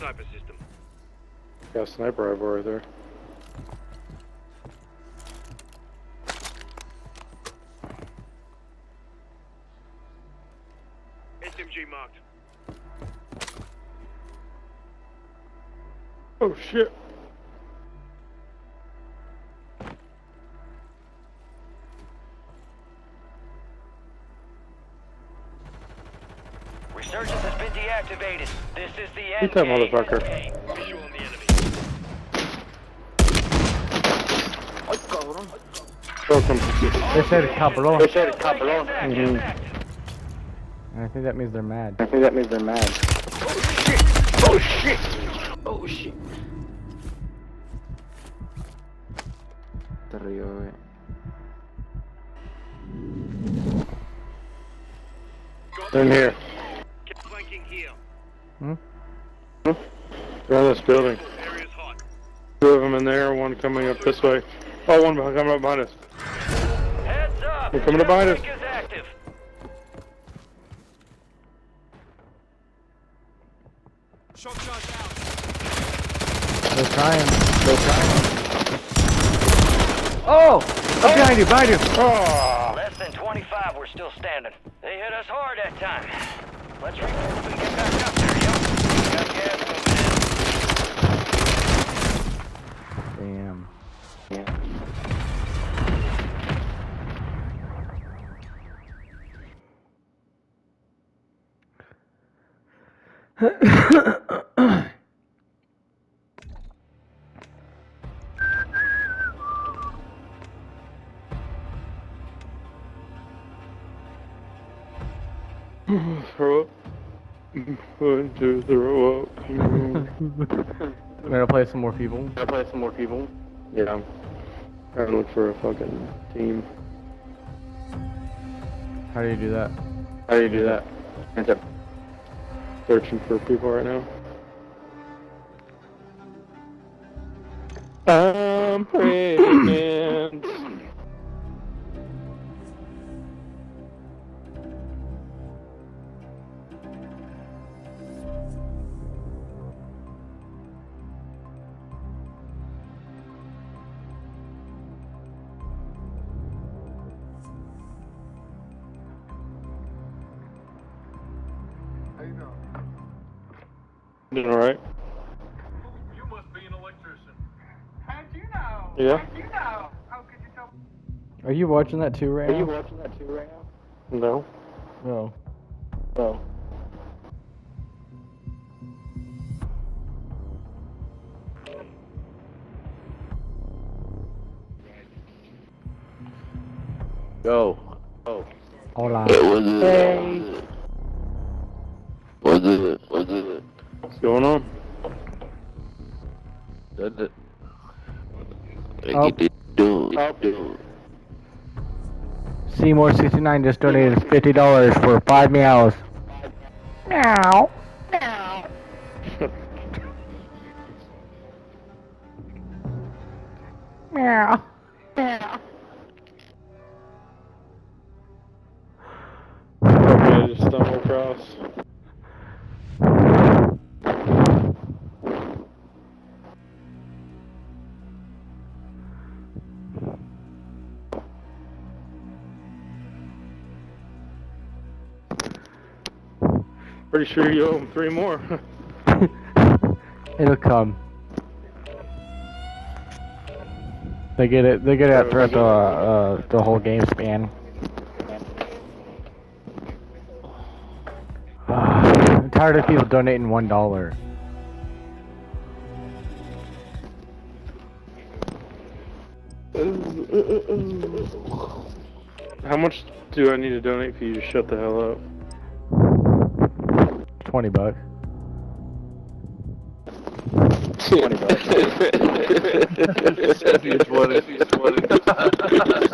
sniper system. Got a sniper right there. SMG marked. Oh shit. Resurgence has been deactivated. This is the end Shoot that motherfucker. Visual on the enemy. Welcome. They said cabrón. They said cabrón. Mhm. I think that means they're mad. I think that means they're mad. Oh shit! Oh shit! Te río, güey. They're in here. Get. Hmm? They're in this building. Two of them in there, one coming up this way. Oh, one coming up behind us. Heads up! They're coming to bite us. Airstrike is active. Shot charge out. They're trying. They're trying. Oh! Up behind you, behind you! Oh! Less than 25, we're still standing. They hit us hard that time. Let's regroup Throw up. One, two, throw up. We're gonna play some more people. Gotta play some more people. Yeah. I'm trying to look for a fucking team. How do you do that? How do you do that? Searching for people right now. Um, I'm pregnant. Doing alright? You must be an electrician. How'd you know? Yeah. How'd you know? Oh, could you tell Are you watching that too right Are now? You watching that too right now? No. No. Oh. Go. Oh. Hola. What's going on? That's it. Oh. Get it done. Done. Seymour69 just donated $50 for five meows. Meow. Meow. Probably I just stumbled across. Pretty sure you owe him three more. It'll come. They get it. They get it throughout the uh, the whole game span. I'm tired of people donating one dollar. How much do I need to donate for you to shut the hell up? Twenty bucks. Twenty bucks.